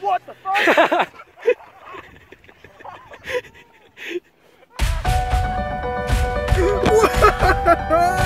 what the fuck?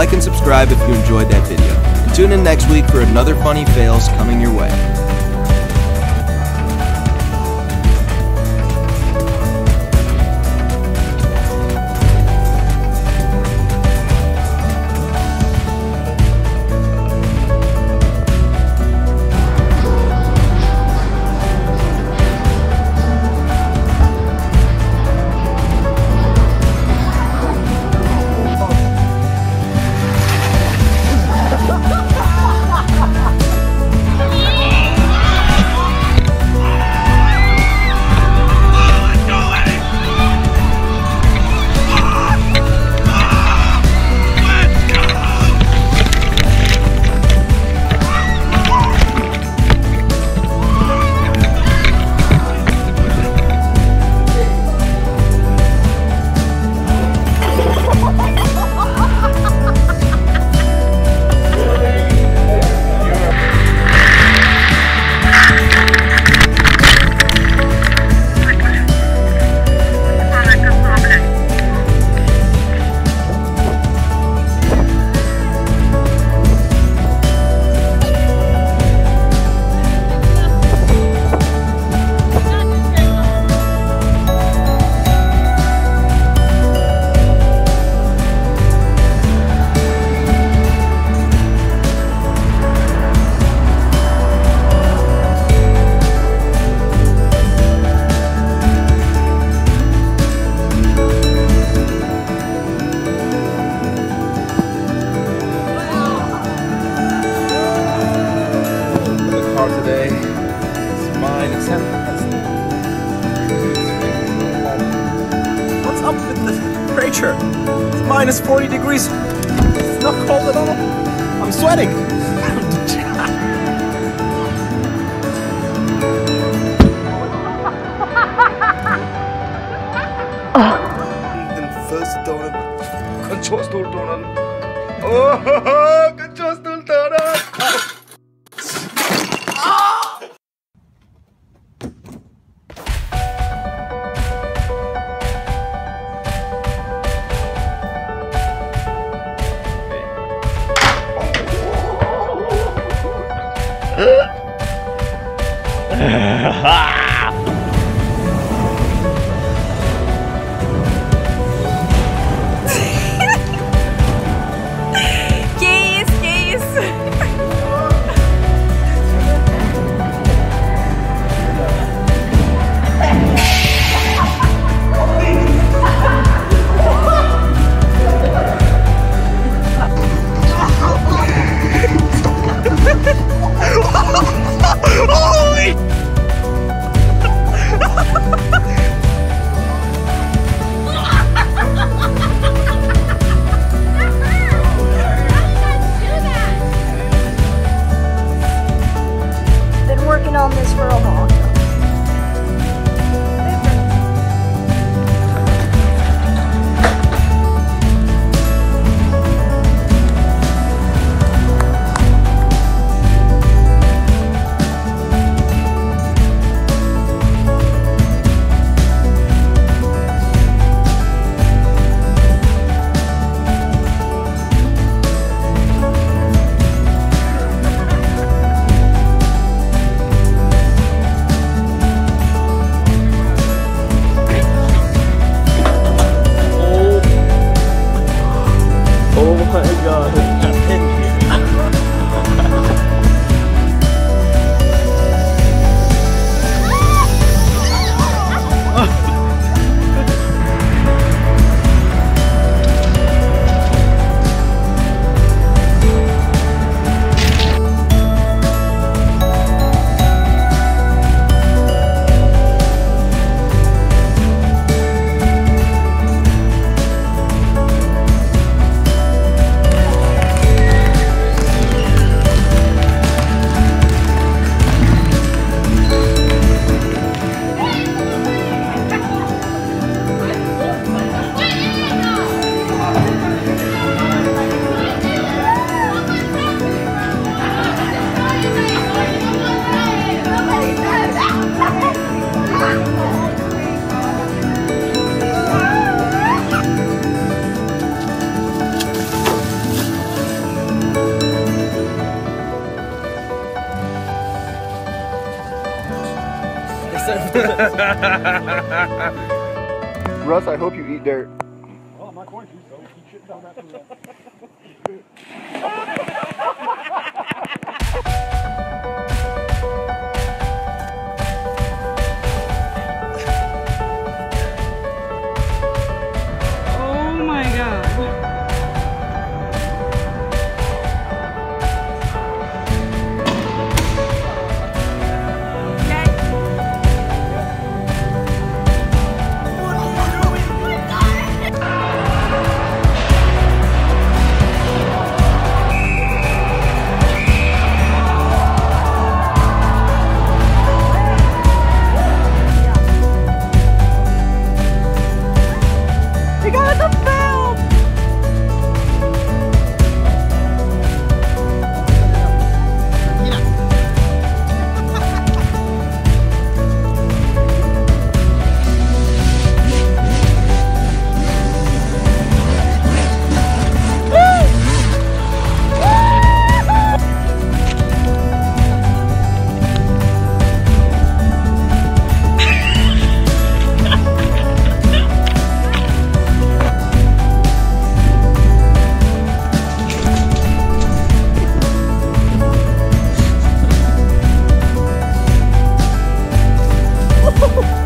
like and subscribe if you enjoyed that video. And tune in next week for another funny fails coming your way. Today. It's mine. It's What's up with the temperature? It's minus 40 degrees. It's not cold at all. I'm sweating. Den første donut. Russ, I hope you eat dirt. Well, I'm not going to, so keep shitting on that. 哈 哈